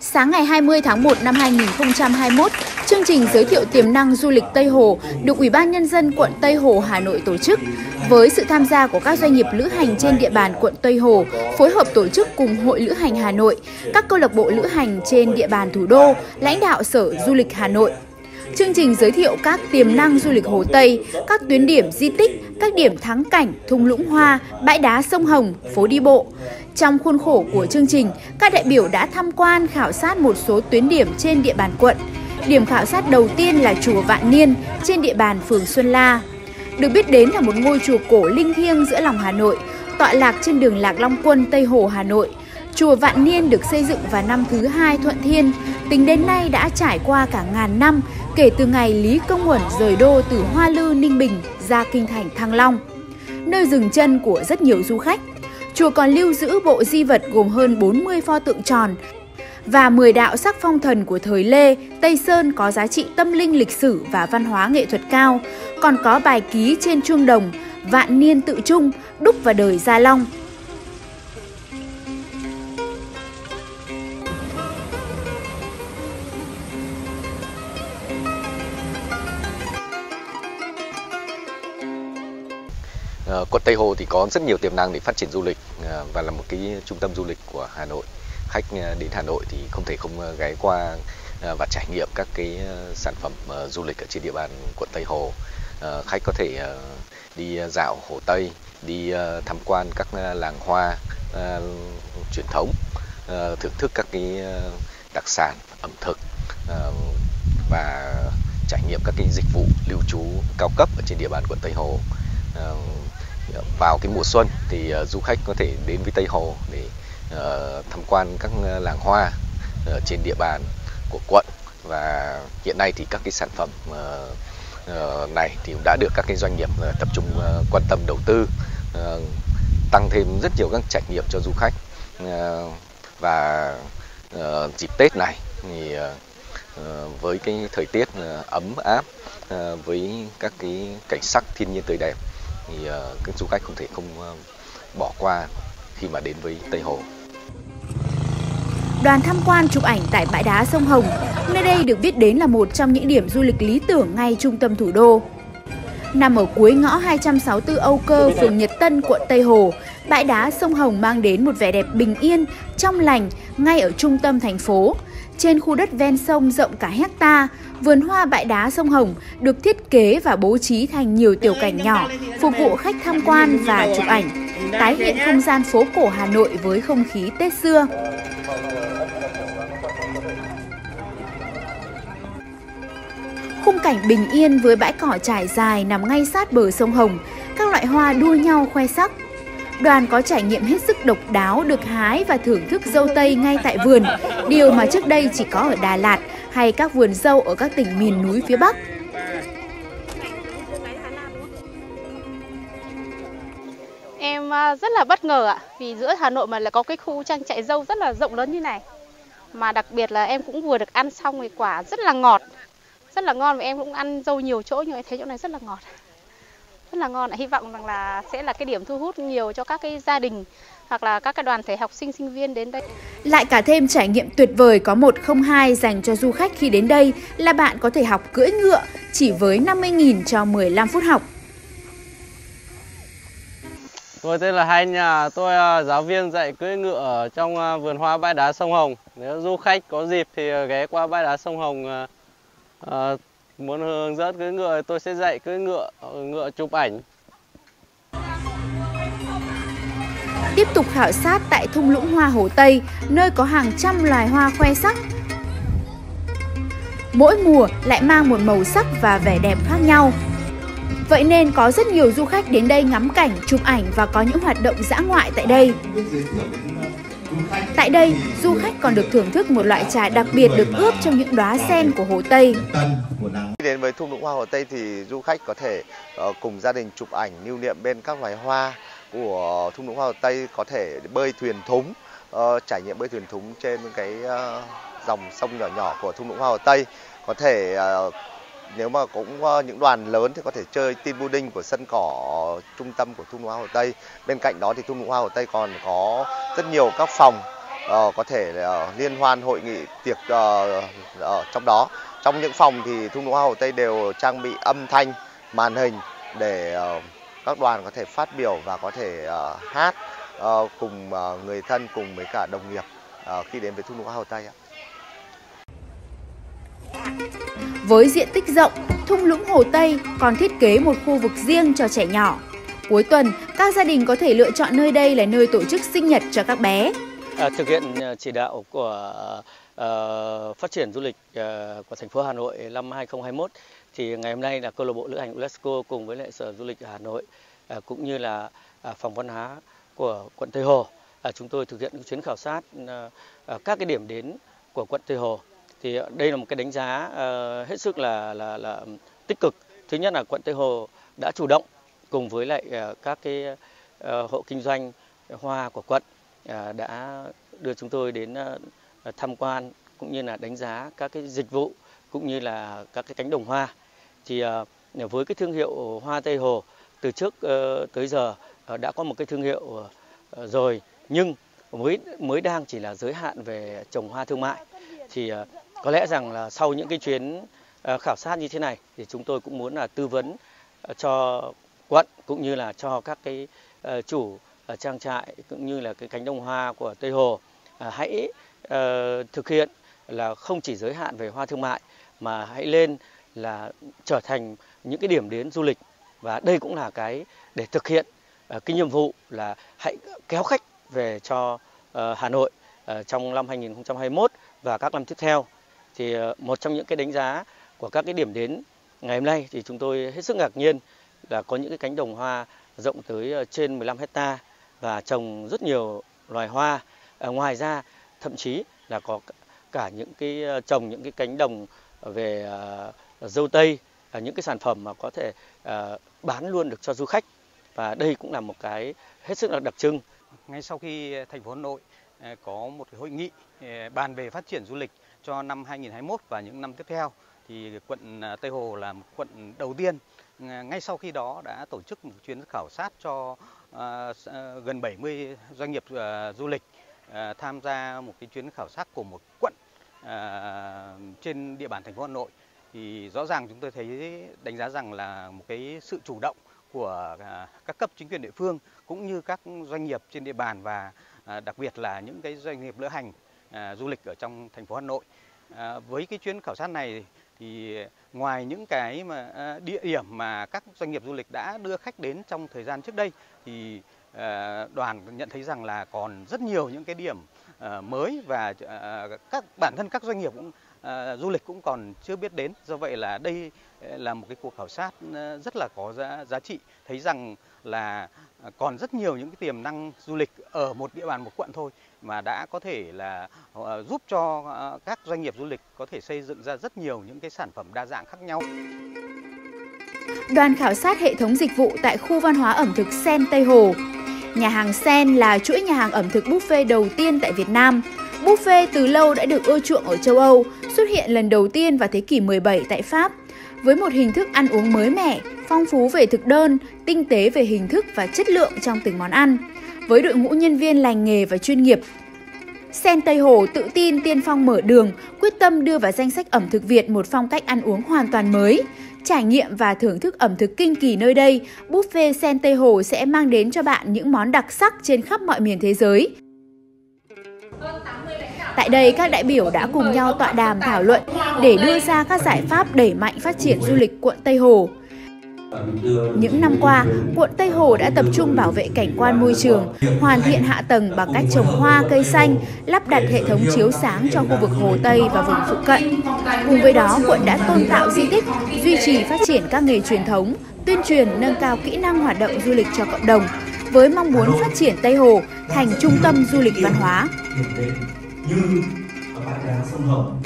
Sáng ngày 20 tháng 1 năm 2021, chương trình giới thiệu tiềm năng du lịch Tây Hồ được Ủy ban Nhân dân quận Tây Hồ Hà Nội tổ chức. Với sự tham gia của các doanh nghiệp lữ hành trên địa bàn quận Tây Hồ, phối hợp tổ chức cùng Hội Lữ hành Hà Nội, các câu lạc bộ lữ hành trên địa bàn thủ đô, lãnh đạo Sở Du lịch Hà Nội, Chương trình giới thiệu các tiềm năng du lịch Hồ Tây, các tuyến điểm di tích, các điểm thắng cảnh, thung lũng hoa, bãi đá sông Hồng, phố đi bộ. Trong khuôn khổ của chương trình, các đại biểu đã tham quan khảo sát một số tuyến điểm trên địa bàn quận. Điểm khảo sát đầu tiên là chùa Vạn Niên trên địa bàn phường Xuân La. Được biết đến là một ngôi chùa cổ linh thiêng giữa lòng Hà Nội, tọa lạc trên đường Lạc Long Quân, Tây Hồ, Hà Nội. Chùa Vạn Niên được xây dựng vào năm thứ hai Thuận Thiên, tính đến nay đã trải qua cả ngàn năm kể từ ngày Lý Công Uẩn rời đô từ Hoa Lư, Ninh Bình ra kinh thành Thăng Long, nơi dừng chân của rất nhiều du khách. Chùa còn lưu giữ bộ di vật gồm hơn 40 pho tượng tròn và 10 đạo sắc phong thần của thời Lê, Tây Sơn có giá trị tâm linh lịch sử và văn hóa nghệ thuật cao, còn có bài ký trên chuông đồng, vạn niên tự trung, đúc vào đời Gia Long, Ờ, quận Tây Hồ thì có rất nhiều tiềm năng để phát triển du lịch ờ, và là một cái trung tâm du lịch của Hà Nội. Khách ờ, đến Hà Nội thì không thể không ghé qua và trải nghiệm các cái sản phẩm du lịch ở trên địa bàn quận Tây Hồ. Khách có thể đi dạo Hồ Tây, đi tham quan các làng hoa truyền thống, thưởng thức các cái đặc sản ẩm thực và trải nghiệm các cái dịch vụ lưu trú cao cấp ở trên địa bàn quận Tây Hồ vào cái mùa xuân thì ờ, du khách có thể đến với Tây Hồ để ờ, tham quan các ờ, làng hoa trên địa bàn của quận. Và hiện nay thì các cái sản phẩm này thì cũng đã được các cái doanh nghiệp tập trung quan tâm đầu tư tăng thêm rất nhiều các trải nghiệm cho du khách. Và dịp Tết này thì với cái thời tiết ấm áp với các cái cảnh sắc thiên nhiên tươi đẹp thì ờ, các du khách không thể không ờ, bỏ qua khi mà đến với Tây Hồ. Đoàn tham quan chụp ảnh tại bãi đá sông Hồng, nơi đây được biết đến là một trong những điểm du lịch lý tưởng ngay trung tâm thủ đô. Nằm ở cuối ngõ 264 Âu Cơ, phường Nhật Tân, quận Tây Hồ, bãi đá sông Hồng mang đến một vẻ đẹp bình yên, trong lành ngay ở trung tâm thành phố. Trên khu đất ven sông rộng cả hecta, vườn hoa bãi đá sông Hồng được thiết kế và bố trí thành nhiều tiểu cảnh nhỏ, phục vụ khách tham quan và chụp ảnh, tái hiện không gian phố cổ Hà Nội với không khí Tết xưa. Khung cảnh bình yên với bãi cỏ trải dài nằm ngay sát bờ sông Hồng, các loại hoa đua nhau khoe sắc, đoàn có trải nghiệm hết sức độc đáo được hái và thưởng thức dâu tây ngay tại vườn, điều mà trước đây chỉ có ở Đà Lạt hay các vườn dâu ở các tỉnh miền núi phía Bắc. Em à, rất là bất ngờ ạ, vì giữa Hà Nội mà là có cái khu trang trại dâu rất là rộng lớn như này. Mà đặc biệt là em cũng vừa được ăn xong cái quả rất là ngọt, rất là ngon và em cũng ăn dâu nhiều chỗ nhưng em thấy chỗ này rất là ngọt rất là ngon. Hy vọng rằng là sẽ là cái điểm thu hút nhiều cho các cái gia đình hoặc là các cái đoàn thể học sinh sinh viên đến đây. Lại cả thêm trải nghiệm tuyệt vời có 102 dành cho du khách khi đến đây là bạn có thể học cưỡi ngựa chỉ với 50.000 cho 15 phút học. Tôi tên là Hai Nhà, tôi là giáo viên dạy cưỡi ngựa ở trong à, vườn hoa bãi đá sông Hồng. Nếu du khách có dịp thì ghé qua bãi đá sông Hồng à, à, muốn hướng dẫn cưỡi ngựa tôi sẽ dạy cưỡi ngựa ngựa chụp ảnh tiếp tục khảo sát tại thung lũng hoa Hồ Tây, nơi có hàng trăm loài hoa khoe sắc. Mỗi mùa lại mang một màu sắc và vẻ đẹp khác nhau. Vậy nên có rất nhiều du khách đến đây ngắm cảnh, chụp ảnh và có những hoạt động dã ngoại tại đây. Tại đây, du khách còn được thưởng thức một loại trà đặc biệt được ướp trong những đóa sen của Hồ Tây. Đến với thung lũng hoa Hồ Tây thì du khách có thể ờ, cùng gia đình chụp ảnh lưu niệm bên các loài hoa của thung lũng hoa Hồ Tây, có thể bơi thuyền thúng, ờ, trải nghiệm bơi thuyền thúng trên cái ờ, dòng sông nhỏ nhỏ của thung lũng hoa Hồ Tây. Có thể nếu mà cũng ờ, những đoàn lớn thì có thể chơi team building của sân cỏ trung tâm của thung lũng hoa Hồ Tây. Bên cạnh đó thì thung lũng hoa Hồ Tây còn có rất nhiều các phòng ờ, có thể ờ, liên hoan hội nghị tiệc ở trong đó. Trong những phòng thì thung lũng hoa Hồ Tây đều trang bị âm thanh, màn hình để các đoàn có thể phát biểu và có thể hát cùng người thân cùng với cả đồng nghiệp khi đến với thung lũng hoa Hồ Tây. ạ. Với diện tích rộng, thung lũng Hồ Tây còn thiết kế một khu vực riêng cho trẻ nhỏ. Cuối tuần, các gia đình có thể lựa chọn nơi đây là nơi tổ chức sinh nhật cho các bé. À, thực hiện à, chỉ đạo của uh, phát triển du lịch uh, của thành phố Hà Nội năm 2021 thì ngày hôm nay là câu lạc bộ lữ hành UNESCO cùng với lại sở du lịch Hà Nội uh, cũng như là uh, phòng văn hóa của quận Tây Hồ uh, chúng tôi thực hiện chuyến khảo sát uh, uh, các cái điểm đến của quận Tây Hồ thì ờ, đây là một cái đánh giá uh, hết sức là là là tích cực. Thứ nhất là quận Tây Hồ đã chủ động cùng với lại uh, các cái uh, hộ kinh doanh hoa của quận uh, đã đưa chúng tôi đến uh, tham quan cũng như là đánh giá các cái dịch vụ cũng như là các cái cánh đồng hoa. Thì uh, với cái thương hiệu hoa Tây Hồ từ trước uh, tới giờ uh, đã có một cái thương hiệu uh, rồi. Nhưng mới mới đang chỉ là giới hạn về trồng hoa thương mại. Thì có lẽ rằng là sau những cái chuyến ờ, khảo sát như thế này thì chúng tôi cũng muốn là tư vấn ờ, cho quận cũng như là cho các cái ờ, chủ trang trại cũng như là cái cánh đồng hoa của Tây Hồ hãy thực hiện là không chỉ giới hạn về hoa thương mại mà hãy lên là trở thành những cái điểm đến du lịch. Và đây cũng là cái để thực hiện cái nhiệm vụ là hãy kéo khách về cho Hà Nội trong năm 2021 và các năm tiếp theo thì ờ, một trong những cái đánh giá của các cái điểm đến ngày hôm nay thì chúng tôi hết sức ngạc nhiên là có những cái cánh đồng hoa rộng tới ờ, trên 15 hecta và trồng rất nhiều loài hoa. À, ngoài ra thậm chí là có cả những cái trồng những cái cánh đồng về uh, dâu tây, uh, những cái sản phẩm mà có thể uh, bán luôn được cho du khách và đây cũng là một cái hết sức là đặc trưng. Ngay sau khi thành phố Hà Nội Ờ, có một hội nghị ờ, bàn về phát triển du lịch cho năm 2021 và những năm tiếp theo. Thì quận ờ, Tây Hồ là một quận đầu tiên ngay sau khi đó đã tổ chức một chuyến khảo sát cho gần 70 doanh nghiệp du lịch tham gia một cái chuyến khảo sát của một quận trên địa bàn thành phố Hà Nội. Thì rõ ràng chúng tôi thấy đánh giá rằng là một cái sự chủ động của các cấp chính quyền địa phương cũng như các doanh nghiệp trên địa bàn và À, đặc biệt là những cái doanh nghiệp lữ hành à, du lịch ở trong thành phố Hà Nội. À, với cái chuyến khảo sát này thì ngoài những cái mà địa điểm mà các doanh nghiệp du lịch đã đưa khách đến trong thời gian trước đây thì đoàn nhận thấy rằng là còn rất nhiều những cái điểm mới và các, bản thân các doanh nghiệp cũng Ờ, du lịch cũng còn chưa biết đến do vậy là đây ờ, là một cái cuộc khảo sát ờ, rất là có giá, giá trị thấy rằng là còn rất nhiều những cái tiềm năng du lịch ở một địa bàn một quận thôi mà đã có thể là giúp cho các doanh nghiệp du lịch có thể xây dựng ra rất nhiều những cái sản phẩm đa dạng khác nhau. Đoàn khảo sát hệ thống dịch vụ tại khu văn hóa ẩm thực Sen Tây Hồ. Nhà hàng Sen là chuỗi nhà hàng ẩm thực buffet đầu tiên tại Việt Nam. Buffet từ lâu đã được ưa chuộng ở châu Âu, xuất hiện lần đầu tiên vào thế kỷ 17 tại Pháp. Với một hình thức ăn uống mới mẻ, phong phú về thực đơn, tinh tế về hình thức và chất lượng trong từng món ăn với đội ngũ nhân viên lành nghề và chuyên nghiệp. Sen Tây Hồ tự tin tiên phong mở đường, quyết tâm đưa vào danh sách ẩm thực Việt một phong cách ăn uống hoàn toàn mới. Trải nghiệm và thưởng thức ẩm thực kinh kỳ nơi đây, buffet Sen Tây Hồ sẽ mang đến cho bạn những món đặc sắc trên khắp mọi miền thế giới. Tại đây, các đại biểu đã cùng nhau tọa đàm thảo luận để đưa ra các giải pháp đẩy mạnh phát triển du lịch quận Tây Hồ. Những năm qua, quận Tây Hồ đã tập trung bảo vệ cảnh quan môi trường, hoàn thiện hạ tầng bằng cách trồng hoa cây xanh, lắp đặt hệ thống chiếu sáng cho khu vực Hồ Tây và vùng phụ cận. Cùng với đó, quận đã tôn tạo di tích, duy trì phát triển các nghề truyền thống, tuyên truyền nâng cao kỹ năng hoạt động du lịch cho cộng đồng, với mong muốn phát triển Tây Hồ thành trung tâm du lịch văn hóa. Như ở bãi đá sông Hồng